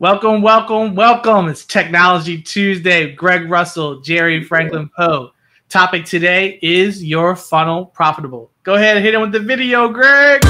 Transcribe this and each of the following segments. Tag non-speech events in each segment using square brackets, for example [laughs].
Welcome, welcome, welcome. It's Technology Tuesday. Greg Russell, Jerry Franklin Poe. Topic today is your funnel profitable. Go ahead and hit it with the video, Greg.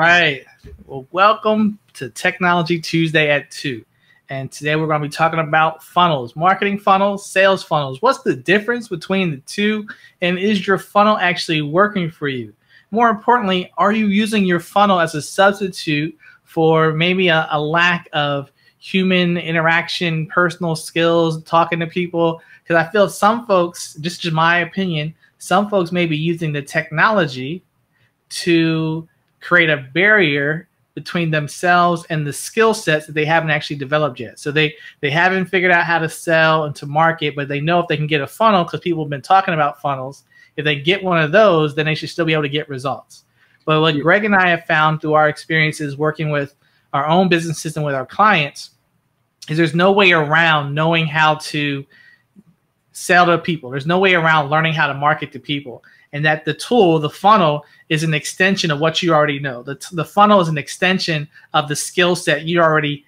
Right. Well, welcome to Technology Tuesday at 2. And today we're going to be talking about funnels, marketing funnels, sales funnels. What's the difference between the two? And is your funnel actually working for you? More importantly, are you using your funnel as a substitute for maybe a, a lack of human interaction, personal skills, talking to people? Because I feel some folks, just in my opinion, some folks may be using the technology to create a barrier between themselves and the skill sets that they haven't actually developed yet. So they they haven't figured out how to sell and to market, but they know if they can get a funnel because people have been talking about funnels. If they get one of those, then they should still be able to get results. But what Greg and I have found through our experiences working with our own business system with our clients is there's no way around knowing how to sell to people. There's no way around learning how to market to people and that the tool, the funnel, is an extension of what you already know. The, the funnel is an extension of the skill set you already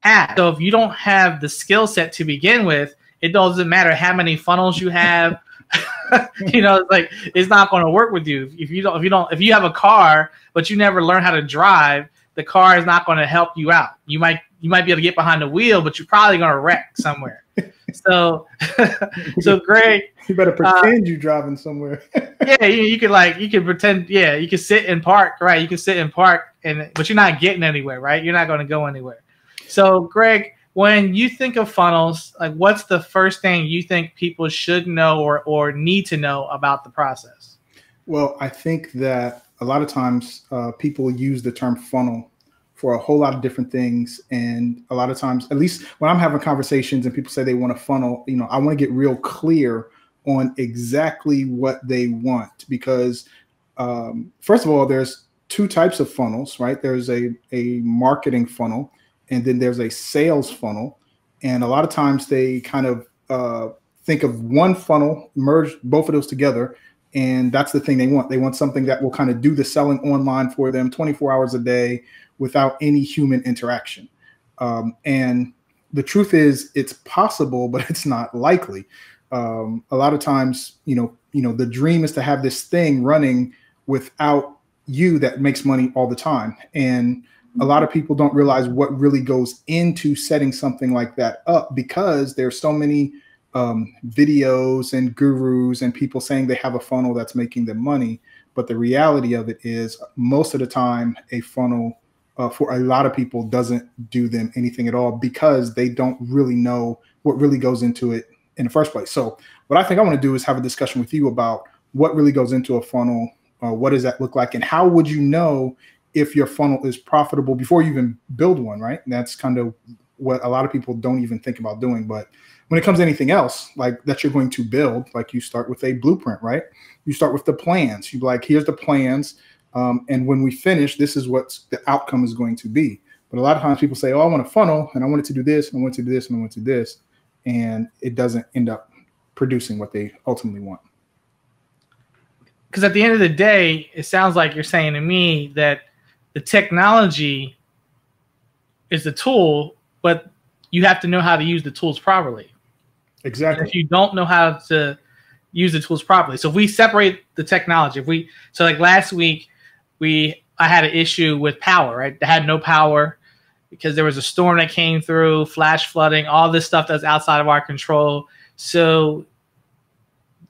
have. So if you don't have the skill set to begin with, it doesn't matter how many funnels you have. [laughs] you know, like it's not going to work with you if you don't. If you don't, if you have a car but you never learn how to drive, the car is not going to help you out. You might you might be able to get behind the wheel, but you're probably going to wreck somewhere. so, [laughs] so Greg, [laughs] you better pretend uh, you're driving somewhere. [laughs] yeah, you, you could like you can pretend. Yeah, you can sit and park. Right, you can sit and park, and but you're not getting anywhere. Right, you're not going to go anywhere. So, Greg, when you think of funnels, like what's the first thing you think people should know or or need to know about the process? Well, I think that a lot of times uh, people use the term funnel for a whole lot of different things. And a lot of times, at least when I'm having conversations and people say they want to funnel, you know, I want to get real clear on exactly what they want because um, first of all, there's two types of funnels, right? There's a, a marketing funnel and then there's a sales funnel. And a lot of times they kind of uh, think of one funnel, merge both of those together. And that's the thing they want. They want something that will kind of do the selling online for them 24 hours a day without any human interaction. Um, and the truth is, it's possible, but [laughs] it's not likely. Um, a lot of times, you know, you know, the dream is to have this thing running without you that makes money all the time. And a lot of people don't realize what really goes into setting something like that up because there's so many um, videos and gurus and people saying they have a funnel that's making them money. But the reality of it is, most of the time, a funnel uh, for a lot of people doesn't do them anything at all because they don't really know what really goes into it in the first place. So, what I think I want to do is have a discussion with you about what really goes into a funnel. Uh, what does that look like, and how would you know if your funnel is profitable before you even build one? Right, and that's kind of what a lot of people don't even think about doing. But when it comes to anything else, like that you're going to build, like you start with a blueprint, right? You start with the plans. You like, here's the plans um, and when we finish, this is what the outcome is going to be. But a lot of times people say, oh, I want a funnel and I want it to do this and I want it to do this and I want it to do this. And it doesn't end up producing what they ultimately want. Because at the end of the day, it sounds like you're saying to me that the technology is the tool, but you have to know how to use the tools properly. Exactly. And if you don't know how to use the tools properly. So if we separate the technology, if we so like last week we I had an issue with power, right? I had no power because there was a storm that came through, flash flooding, all this stuff that's outside of our control. So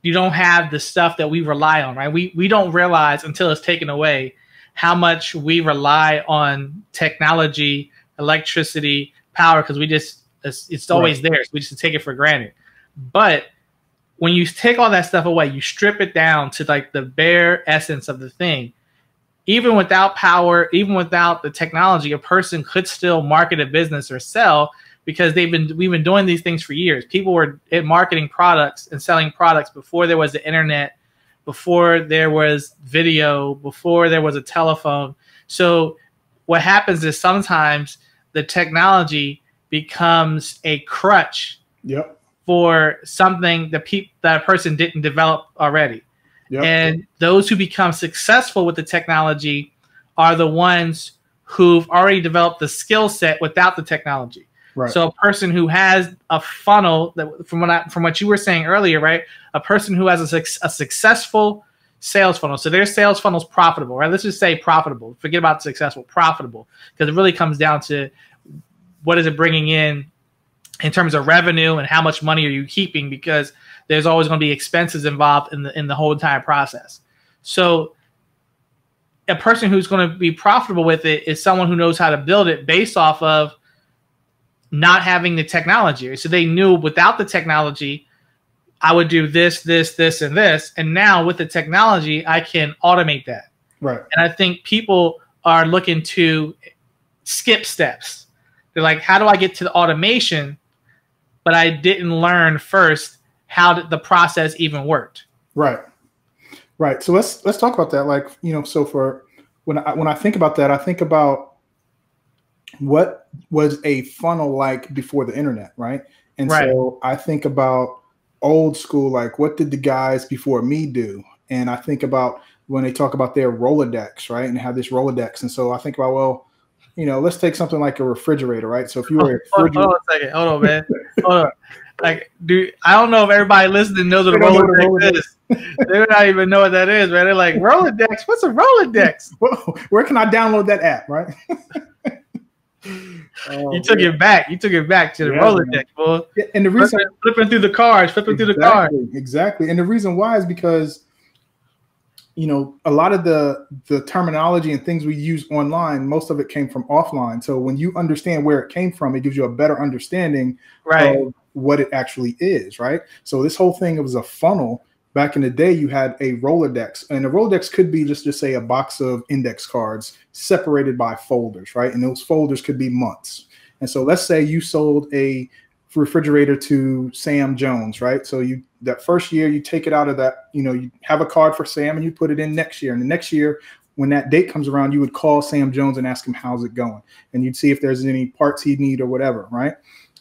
you don't have the stuff that we rely on, right? We we don't realize until it's taken away how much we rely on technology, electricity, power because we just it's, it's always right. there. So we just take it for granted. But when you take all that stuff away, you strip it down to like the bare essence of the thing even without power, even without the technology, a person could still market a business or sell because they've been we've been doing these things for years. People were marketing products and selling products before there was the internet, before there was video, before there was a telephone. So what happens is sometimes the technology becomes a crutch yep. for something that pe- that a person didn't develop already. Yep. And those who become successful with the technology are the ones who've already developed the skill set without the technology. Right. So a person who has a funnel that from what I, from what you were saying earlier, right? A person who has a, a successful sales funnel. So their sales funnel is profitable, right? Let's just say profitable. Forget about successful, profitable, because it really comes down to what is it bringing in in terms of revenue and how much money are you keeping because there's always going to be expenses involved in the in the whole entire process. So a person who's going to be profitable with it is someone who knows how to build it based off of not having the technology. So they knew without the technology, I would do this, this, this, and this. And now with the technology, I can automate that. Right. And I think people are looking to skip steps. They're like, how do I get to the automation? But I didn't learn first how the process even worked. Right. Right. So let's let's talk about that. Like, you know, so for when I when I think about that, I think about what was a funnel like before the internet, right? And right. so I think about old school, like what did the guys before me do? And I think about when they talk about their Rolodex, right? And have this Rolodex. And so I think about, well, you know, let's take something like a refrigerator, right? So if you were [laughs] a hold, hold on a second, hold on, man. Hold on. Like, do I don't know if everybody listening knows what a Rolodex, Rolodex is. they don't even know what that is, man. They're like, Rolodex, what's a Rolodex? [laughs] Where can I download that app, right? [laughs] Oh, you took man. it back. You took it back to the yeah, Rolodex, boy. Yeah, and the reason flipping, flipping, through the cars, flipping exactly, through the cars. Exactly. And the reason why is because you know a lot of the the terminology and things we use online, most of it came from offline. So when you understand where it came from, it gives you a better understanding right. of what it actually is, right? So this whole thing was a funnel back in the day you had a rolodex and a rolodex could be just just say a box of index cards separated by folders right and those folders could be months and so let's say you sold a refrigerator to sam jones right? So you that first year you take it out of that you know you have a card for sam and you put it in next year. And the next year when that date comes around you would call sam jones and ask him how's it going? And you'd see if there's any parts he'd need or whatever right?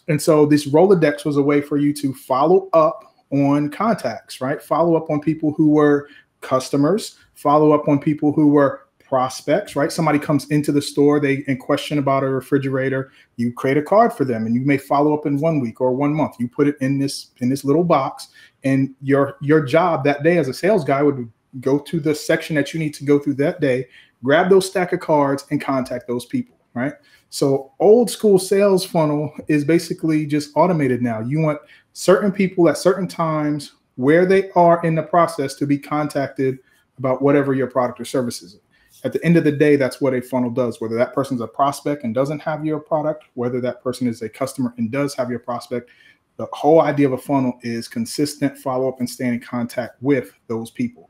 And so this rolodex was a way for you to follow up on contacts, right? Follow up on people who were customers, follow up on people who were prospects, right? Somebody comes into the store, they and question about a refrigerator, you create a card for them and you may follow up in one week or one month. You put it in this in this little box and your your job that day as a sales guy would go to the section that you need to go through that day, grab those stack of cards and contact those people, right? So old school sales funnel is basically just automated now. You want certain people at certain times where they are in the process to be contacted about whatever your product or service is. At the end of the day, that's what a funnel does. Whether that person's a prospect and doesn't have your product, whether that person is a customer and does have your prospect, the whole idea of a funnel is consistent follow up and staying in contact with those people.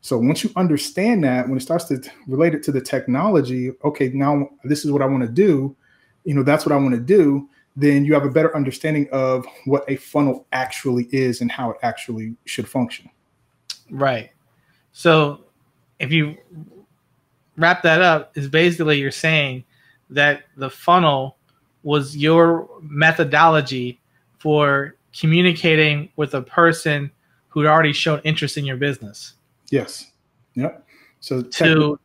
So once you understand that, when it starts to relate it to the technology, okay, now this is what I want to do, you know, that's what I want to do then you have a better understanding of what a funnel actually is and how it actually should function. Right. So if you wrap that up, is basically you're saying that the funnel was your methodology for communicating with a person who'd already shown interest in your business. Yes. Yep. So to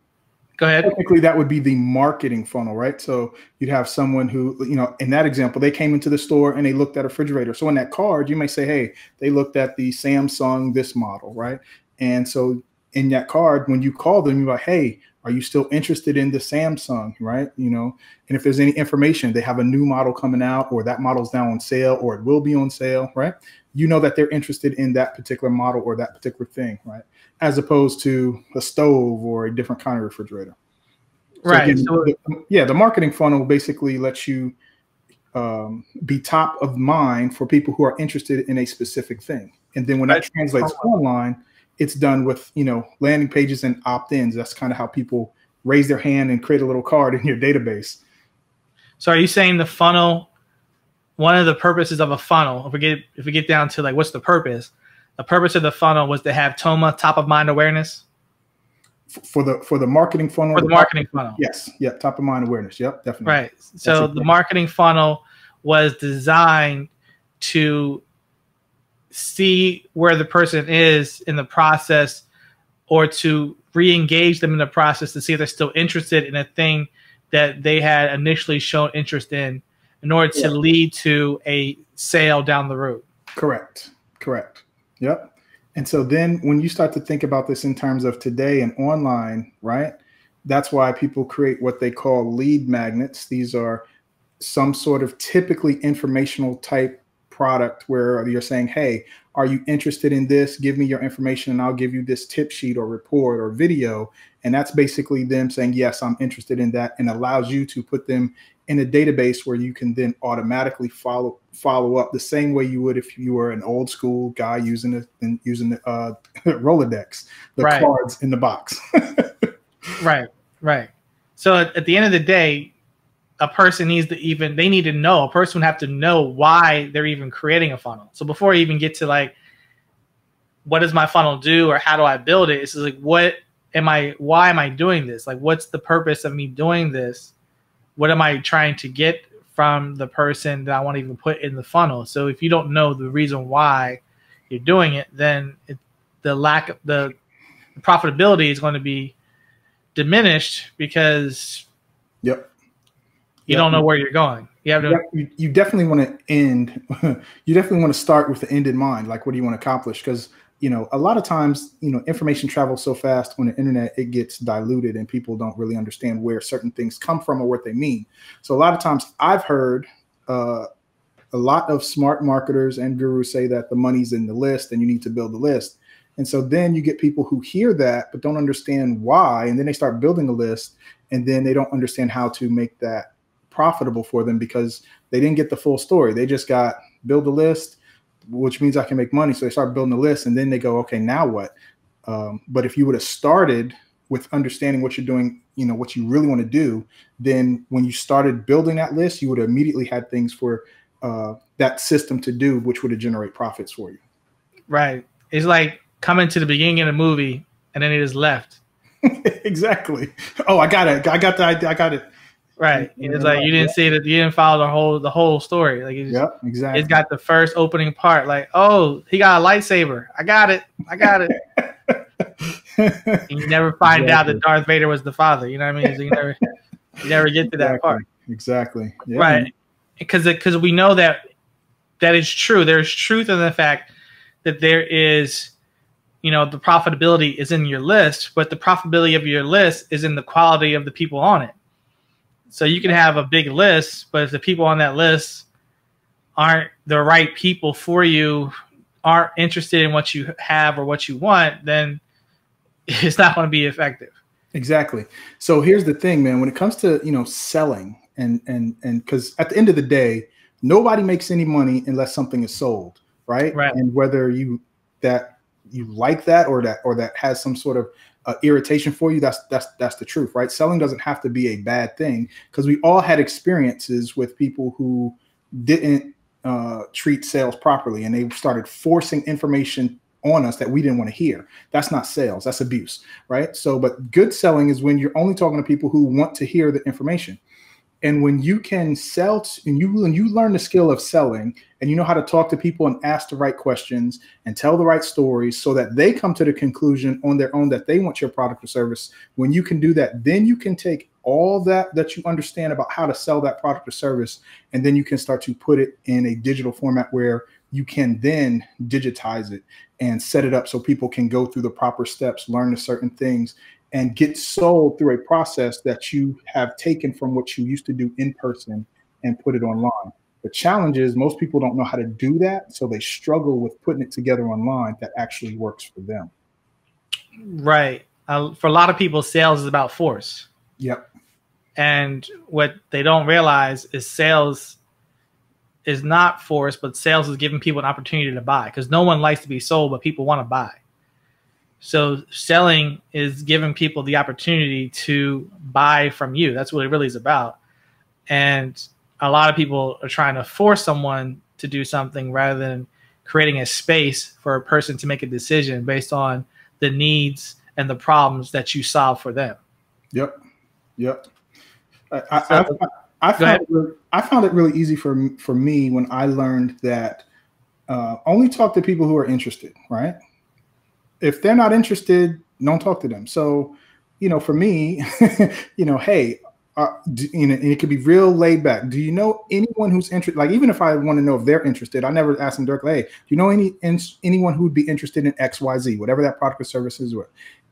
Go ahead. Technically, that would be the marketing funnel, right? So you'd have someone who, you know, in that example, they came into the store and they looked at a refrigerator. So in that card, you may say, hey, they looked at the Samsung this model, right? And so in that card, when you call them, you're like, hey, are you still interested in the Samsung, right? You know, and if there's any information, they have a new model coming out, or that model's now on sale, or it will be on sale, right? You know that they're interested in that particular model or that particular thing, right? as opposed to a stove or a different kind of refrigerator. So right. Again, so, the, yeah, the marketing funnel basically lets you um, be top of mind for people who are interested in a specific thing. And then when that translates online, it's done with you know landing pages and opt-ins. That's kind of how people raise their hand and create a little card in your database. So are you saying the funnel one of the purposes of a funnel, if we get if we get down to like what's the purpose, the purpose of the funnel was to have Toma top of mind awareness for the for the marketing funnel. For the marketing funnel. Yes. Yep. Top of mind awareness. Yep. Definitely. Right. So the marketing funnel was designed to see where the person is in the process or to re-engage them in the process to see if they're still interested in a thing that they had initially shown interest in in order to yeah. lead to a sale down the road. Correct. Correct. Yep. And so then when you start to think about this in terms of today and online, right? That's why people create what they call lead magnets. These are some sort of typically informational type product where you're saying, hey, are you interested in this? Give me your information and I'll give you this tip sheet or report or video. And that's basically them saying, yes, I'm interested in that and allows you to put them in a database where you can then automatically follow follow up the same way you would if you were an old school guy using it and using the uh, [laughs] Rolodex, the right. cards in the box. [laughs] right, right. So at, at, the end of the day, a person needs to even they need to know a person would have to know why they're even creating a funnel. So before you even get to like, what does my funnel do or how do I build it? It's like what am I? Why am I doing this? Like, what's the purpose of me doing this? what am I trying to get from the person that I want to even put in the funnel? So if you don't know the reason why you're doing it, then it, the lack of the profitability is going to be diminished because yep you don't know where you're going you have to you, you definitely want to end [laughs] you definitely want to start with the end in mind like what do you want to accomplish because you know, a lot of times, you know, information travels so fast on the internet, it gets diluted and people don't really understand where certain things come from or what they mean. So a lot of times I've heard uh, a lot of smart marketers and gurus say that the money's in the list and you need to build the list. And so then you get people who hear that but don't understand why. And then they start building a list and then they don't understand how to make that profitable for them because they didn't get the full story. They just got build a list which means I can make money. So they start building a list and then they go, okay, now what? Um, but if you would have started with understanding what you're doing, you know, what you really want to do, then when you started building that list, you would have immediately had things for uh, that system to do, which would have generate profits for you. Right. It's like coming to the beginning of the movie and then it is left. [laughs] exactly. Oh, I got it. I got the idea. I got it. Right. It's like you didn't see that you didn't follow the whole the whole story. Like it's, yep, exactly. It's got the first opening part. Like, oh, he got a lightsaber. I got it. I got it. [laughs] you never find exactly. out that Darth Vader was the father. You know what I mean? So you never you never get to that exactly. part. Exactly. Yeah. Right. Because because we know that that is true. There's truth in the fact that there is you know the profitability is in your list, but the profitability of your list is in the quality of the people on it. So you can have a big list, but if the people on that list aren't the right people for you, aren't interested in what you have or what you want, then [laughs] it's not going to be effective. Exactly. So here's the thing, man. When it comes to you know selling and and and because at the end of the day, nobody makes any money unless something is sold, right? Right. And whether you that you like that or that or that has some sort of uh, irritation for you, that's that's that's the truth, right? Selling doesn't have to be a bad thing because we all had experiences with people who didn't uh, treat sales properly and they started forcing information on us that we didn't want to hear. That's not sales, that's abuse, right? So, but good selling is when you're only talking to people who want to hear the information. And when you can sell, and you when you learn the skill of selling, and you know how to talk to people and ask the right questions and tell the right stories, so that they come to the conclusion on their own that they want your product or service. When you can do that, then you can take all that that you understand about how to sell that product or service, and then you can start to put it in a digital format where you can then digitize it and set it up so people can go through the proper steps, learn the certain things, and get sold through a process that you have taken from what you used to do in person and put it online. The challenge is most people don't know how to do that, so they struggle with putting it together online that actually works for them. Right. Uh, for a lot of people, sales is about force. Yep. And what they don't realize is sales is not force, but sales is giving people an opportunity to buy because no one likes to be sold, but people want to buy. So selling is giving people the opportunity to buy from you. That's what it really is about. And a lot of people are trying to force someone to do something rather than creating a space for a person to make a decision based on the needs and the problems that you solve for them. Yep. Yep. I, I, I, I found it, I found it really easy for for me when I learned that uh, only talk to people who are interested. Right. If they're not interested, don't talk to them. So, you know, for me, [laughs] you know, hey, uh, do, you know, and it could be real laid back. Do you know anyone who's interested? Like, even if I want to know if they're interested, I never ask them directly. Hey, do you know any in, anyone who would be interested in X, Y, Z, whatever that product or service is?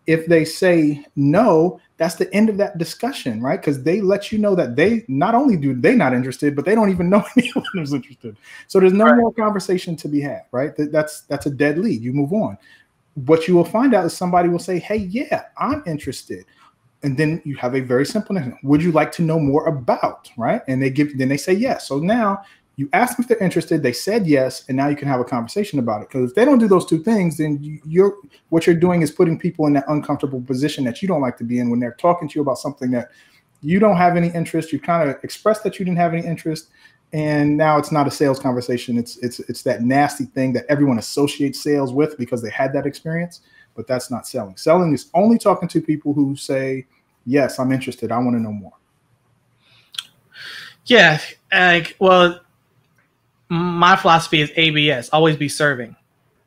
If they say no, that's the end of that discussion, right? Because they let you know that they not only do they not interested, but they don't even know [laughs] anyone who's interested. So there's no right. more conversation to be had, right? That's that's a dead lead. You move on. What you will find out is somebody will say, "Hey, yeah, I'm interested." and then you have a very simple question. Would you like to know more about, right? And they give, then they say yes. So now you ask them if they're interested. They said yes, and now you can have a conversation about it. Because if they don't do those two things, then you're what you're doing is putting people in that uncomfortable position that you don't like to be in when they're talking to you about something that you don't have any interest. You kind of expressed that you didn't have any interest, and now it's not a sales conversation. It's it's it's that nasty thing that everyone associates sales with because they had that experience. But that's not selling. Selling is only talking to people who say yes, I'm interested. I want to know more. Yeah, like well, my philosophy is ABS, always be serving.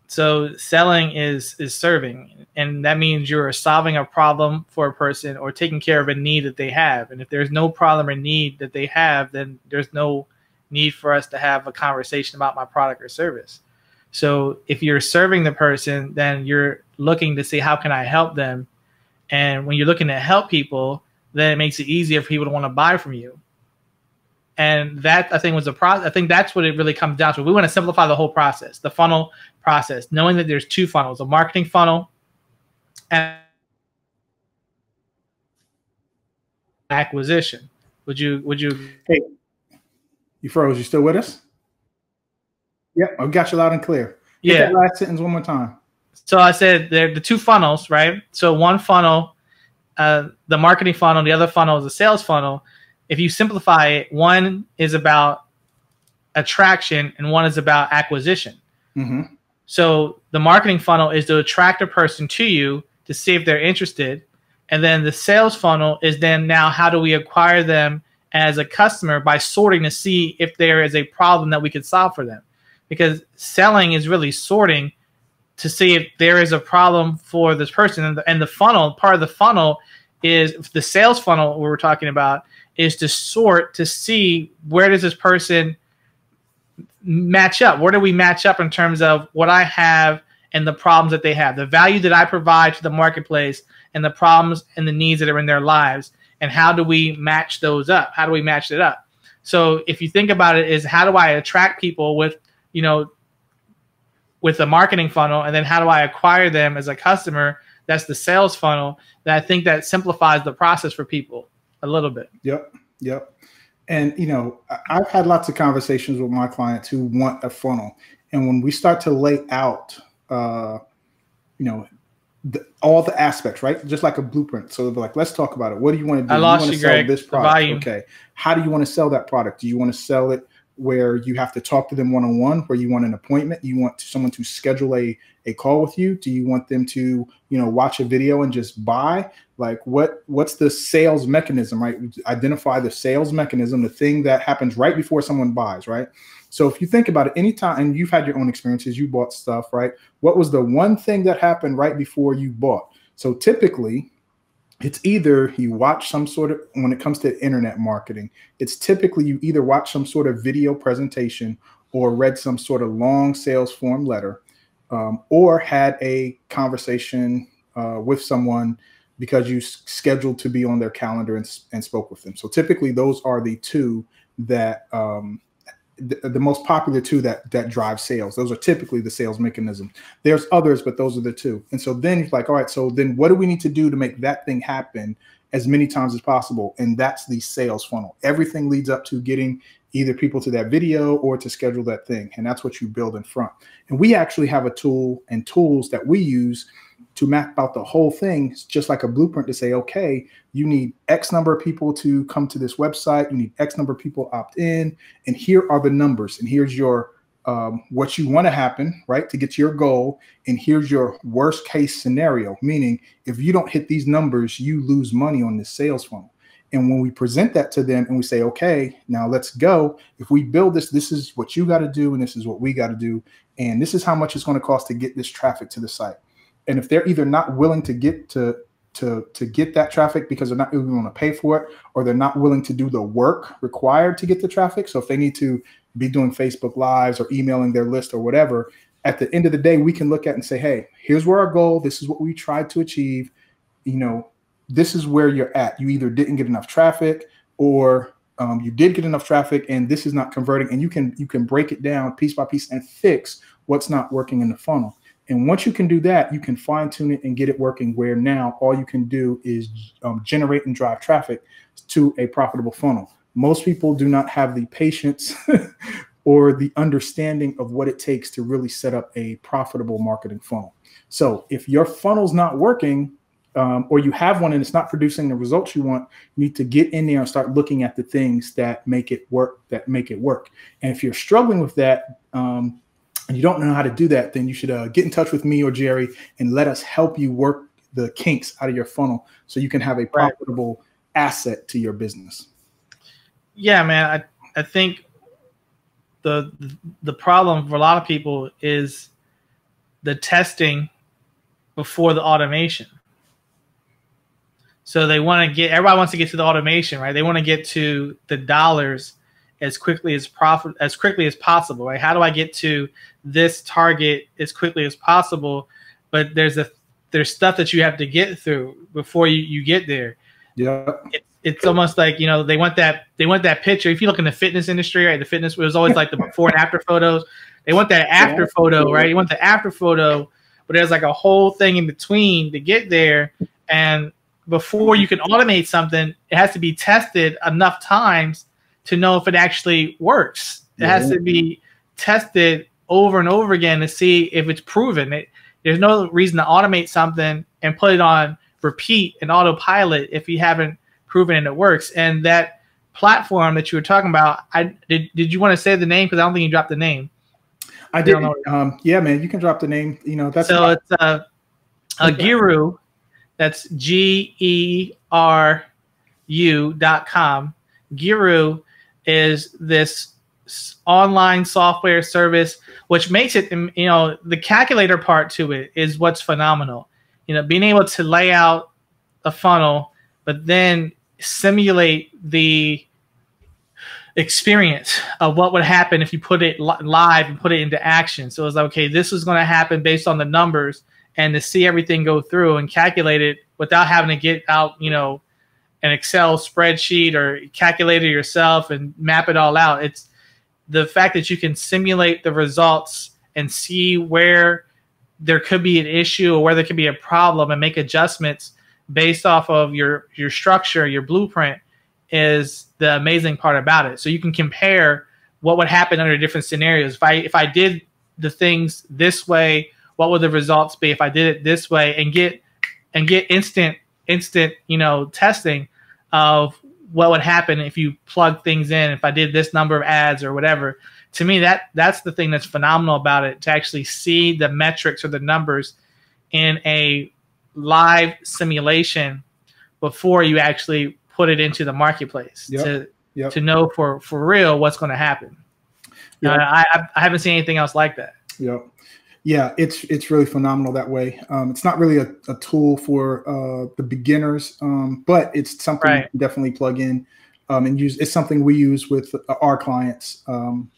So selling is is serving, and that means you're solving a problem for a person or taking care of a need that they have. And if there's no problem or need that they have, then there's no need for us to have a conversation about my product or service. So if you're serving the person, then you're looking to see how can I help them and when you're looking to help people, then it makes it easier for people to want to buy from you. And that I think was the process. I think that's what it really comes down to. We want to simplify the whole process, the funnel process, knowing that there's two funnels: a marketing funnel and acquisition. Would you? Would you? Hey, you froze. You still with us? Yep, I got you loud and clear. Get yeah. last sentence one more time. So I said they're the two funnels, right? So one funnel, uh, the marketing funnel, the other funnel is the sales funnel. If you simplify it, one is about attraction and one is about acquisition. Mm-hmm. So the marketing funnel is to attract a person to you to see if they're interested. And then the sales funnel is then now how do we acquire them as a customer by sorting to see if there is a problem that we can solve for them. Because selling is really sorting to see if there is a problem for this person. And the, and the funnel, part of the funnel is the sales funnel we were talking about is to sort to see where does this person match up? Where do we match up in terms of what I have and the problems that they have, the value that I provide to the marketplace and the problems and the needs that are in their lives, and how do we match those up? How do we match it up? So if you think about it, is how do I attract people with you know with a marketing funnel and then how do I acquire them as a customer? That's the sales funnel. That I think that simplifies the process for people a little bit. Yep. Yep. And you know, I've had lots of conversations with my clients who want a funnel, and when we start to lay out, uh, you know, the, all the aspects, right? Just like a blueprint. So they're like, let's talk about it. What do you want to do? I lost you, want to sell Greg. this product. Okay. How do you want to sell that product? Do you want to sell it where you have to talk to them one on one, where you want an appointment, you want someone to schedule a a call with you? Do you want them to, you know, watch a video and just buy? Like what what's the sales mechanism, right? Identify the sales mechanism, the thing that happens right before someone buys, right? So if you think about it, anytime and you've had your own experiences, you bought stuff, right? What was the one thing that happened right before you bought? So typically, it's either you watch some sort of when it comes to internet marketing it's typically you either watch some sort of video presentation or read some sort of long sales form letter um, or had a conversation uh, with someone because you scheduled to be on their calendar and, and spoke with them so typically those are the two that um, the, the, most popular two that that drive sales. Those are typically the sales mechanism. There's others, but those are the two. And so then you're like, all right, so then what do we need to do to make that thing happen as many times as possible? And that's the sales funnel. Everything leads up to getting either people to that video or to schedule that thing. And that's what you build in front. And we actually have a tool and tools that we use to map out the whole thing, just like a blueprint to say, okay, you need X number of people to come to this website, you need X number of people opt in, and here are the numbers, and here's your um, what you want to happen, right, to get to your goal. And here's your worst case scenario, meaning if you don't hit these numbers, you lose money on this sales funnel. And when we present that to them and we say, okay, now let's go. If we build this, this is what you got to do, and this is what we got to do. And this is how much it's going to cost to get this traffic to the site. And if they're either not willing to get to to to get that traffic because they're not even going to pay for it, or they're not willing to do the work required to get the traffic. So if they need to be doing Facebook lives or emailing their list or whatever, at the end of the day, we can look at and say, hey, here's where our goal, this is what we tried to achieve. You know, this is where you're at. You either didn't get enough traffic or um, you did get enough traffic and this is not converting and you can you can break it down piece by piece and fix what's not working in the funnel and once you can do that you can fine tune it and get it working where now all you can do is um, generate and drive traffic to a profitable funnel most people do not have the patience [laughs] or the understanding of what it takes to really set up a profitable marketing funnel so if your funnel's not working um, or you have one and it's not producing the results you want, you need to get in there and start looking at the things that make it work, that make it work. And if you're struggling with that, um, and you don't know how to do that, then you should uh, get in touch with me or Jerry and let us help you work the kinks out of your funnel so you can have a profitable right. asset to your business. Yeah, man. I, I think the the problem for a lot of people is the testing before the automation. So they want to get everybody wants to get to the automation, right? They want to get to the dollars as quickly as profit as quickly as possible, right? How do I get to this target as quickly as possible? But there's a there's stuff that you have to get through before you, you get there. Yeah. It, it's almost like, you know, they want that they want that picture. If you look in the fitness industry, right? The fitness was always like the [laughs] before and after photos. They want that after photo, right? You want the after photo, but there's like a whole thing in between to get there. And before you can automate something, it has to be tested enough times to know if it actually works. It yeah. has to be tested over and over again to see if it's proven. It, there's no reason to automate something and put it on repeat and autopilot if you haven't proven it works. And that platform that you were talking about, I did. Did you want to say the name? Because I don't think you dropped the name. I did. Um, yeah, man, you can drop the name. You know, that's so it's uh, a Geru that's G E R U dot com. Geru is this online software service, which makes it, you know, the calculator part to it is what's phenomenal. You know, being able to lay out a funnel, but then simulate the experience of what would happen if you put it live and put it into action. So it's like, okay, this is going to happen based on the numbers and to see everything go through and calculate it without having to get out, you know, an Excel spreadsheet or calculate it yourself and map it all out. It's the fact that you can simulate the results and see where there could be an issue or where there could be a problem and make adjustments based off of your your structure, your blueprint is the amazing part about it. So you can compare what would happen under different scenarios. If I if I did the things this way what would the results be if I did it this way and get and get instant instant you know testing of what would happen if you plug things in if I did this number of ads or whatever. To me, that that's the thing that's phenomenal about it to actually see the metrics or the numbers in a live simulation before you actually put it into the marketplace yep. to yep. to know for for real what's going to happen. Yep. Uh, I I haven't seen anything else like that. Yep yeah, it's it's really phenomenal that way. Um, it's not really a, a tool for uh, the beginners, um, but it's something right. you can definitely plug in um, and use. It's something we use with our clients. Um,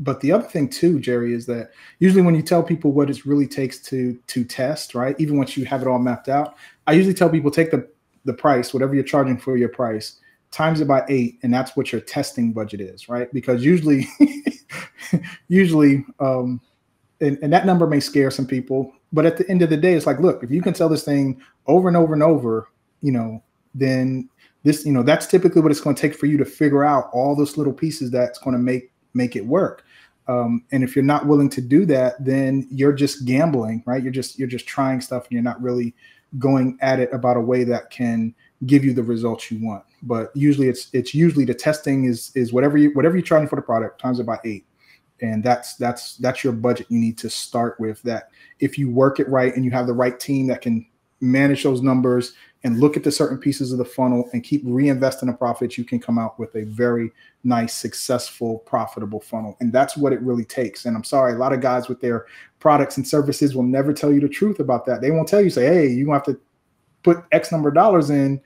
but the other thing too, Jerry, is that usually when you tell people what it really takes to to test, right? Even once you have it all mapped out, I usually tell people take the the price, whatever you're charging for your price, times it by eight, and that's what your testing budget is, right? Because usually, [laughs] usually. Um, and, and that number may scare some people, but at the end of the day, it's like, look, if you can sell this thing over and over and over, you know, then this, you know, that's typically what it's going to take for you to figure out all those little pieces that's going to make make it work. Um, and if you're not willing to do that, then you're just gambling, right? You're just you're just trying stuff, and you're not really going at it about a way that can give you the results you want. But usually, it's it's usually the testing is is whatever you whatever you're charging for the product times it by eight, and that's that's that's your budget you need to start with. That if you work it right and you have the right team that can manage those numbers and look at the certain pieces of the funnel and keep reinvesting the profits, you can come out with a very nice, successful, profitable funnel. And that's what it really takes. And I'm sorry, a lot of guys with their products and services will never tell you the truth about that. They won't tell you, say, hey, you have to put X number of dollars in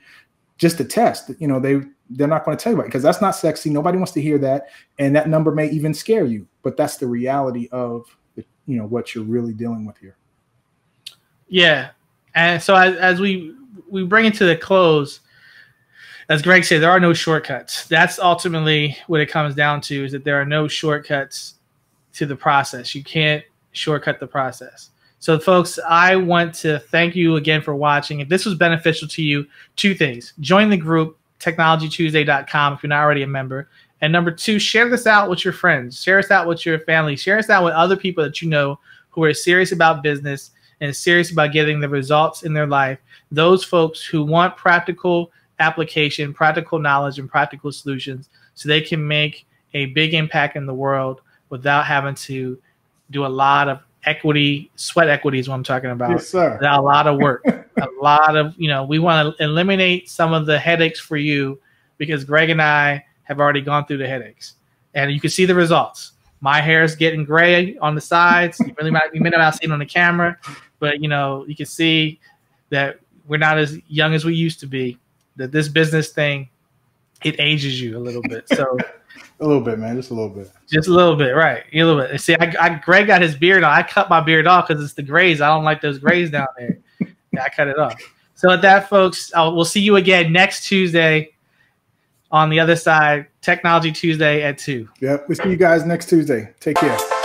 just to test. You know, they they're not going to tell you about because that's not sexy. Nobody wants to hear that. And that number may even scare you. But that's the reality of the, you know what you're really dealing with here. Yeah. And so as, as we we bring it to the close, as Greg said, there are no shortcuts. That's ultimately what it comes down to: is that there are no shortcuts to the process. You can't shortcut the process. So, folks, I want to thank you again for watching. If this was beneficial to you, two things: join the group technologytuesday.com if you're not already a member. And number two, share this out with your friends, share this out with your family, share this out with other people that you know who are serious about business and serious about getting the results in their life, those folks who want practical application, practical knowledge, and practical solutions so they can make a big impact in the world without having to do a lot of equity, sweat equity is what I'm talking about. Yes, sir. Without A lot of work, a lot of, you know, we want to eliminate some of the headaches for you because Greg and I have already gone through the headaches and you can see the results. My hair is getting gray on the sides. You really might, you may not see it on the camera, but you know, you can see that we're not as young as we used to be. That this business thing, it ages you a little bit. So [laughs] a little bit, man, just a little bit. Just a little bit, right? A little bit. See, I, I Greg got his beard on. I cut my beard off because it's the grays. I don't like those grays down there. [laughs] I cut it off. So with that, folks, I'll, we'll see you again next Tuesday on the other side, Technology Tuesday at two. Yep, we'll see you guys next Tuesday. Take care.